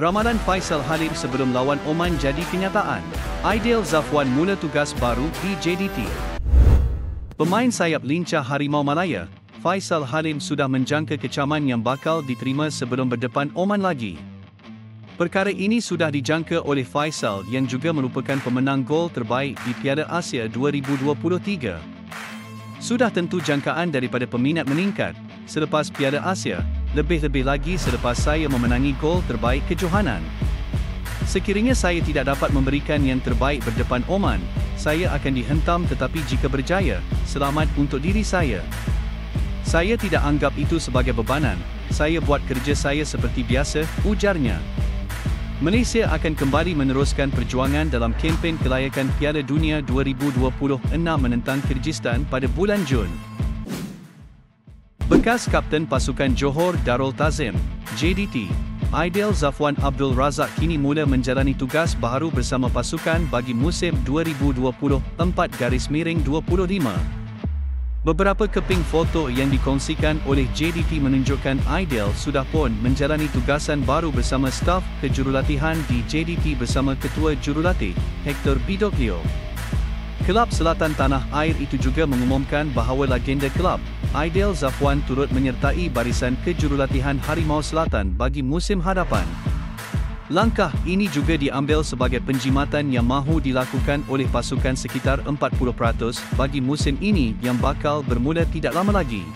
Ramalan Faisal Halim sebelum lawan Oman jadi kenyataan. Aidil Zafwan mula tugas baru di JDT. Pemain sayap lincah Harimau Malaya, Faisal Halim sudah menjangka kecaman yang bakal diterima sebelum berdepan Oman lagi. Perkara ini sudah dijangka oleh Faisal yang juga merupakan pemenang gol terbaik di Piala Asia 2023. Sudah tentu jangkaan daripada peminat meningkat selepas Piala Asia lebih-lebih lagi selepas saya memenangi gol terbaik kejohanan. Sekiranya saya tidak dapat memberikan yang terbaik berdepan Oman, saya akan dihentam tetapi jika berjaya, selamat untuk diri saya. Saya tidak anggap itu sebagai bebanan, saya buat kerja saya seperti biasa, ujarnya. Malaysia akan kembali meneruskan perjuangan dalam kempen kelayakan Piala Dunia 2026 menentang Kyrgyzstan pada bulan Jun. Bekas Kapten Pasukan Johor Darul Tazim, JDT, Aidil Zafwan Abdul Razak kini mula menjalani tugas baharu bersama pasukan bagi musim 2024 garis miring 25. Beberapa keping foto yang dikongsikan oleh JDT menunjukkan Aidil sudah pun menjalani tugasan baru bersama staf kejurulatihan di JDT bersama Ketua Jurulatih, Hector Bidoglio. Kelab Selatan Tanah Air itu juga mengumumkan bahawa legenda kelab, Aidil Zafwan turut menyertai barisan kejurulatihan Harimau Selatan bagi musim hadapan. Langkah ini juga diambil sebagai penjimatan yang mahu dilakukan oleh pasukan sekitar 40% bagi musim ini yang bakal bermula tidak lama lagi.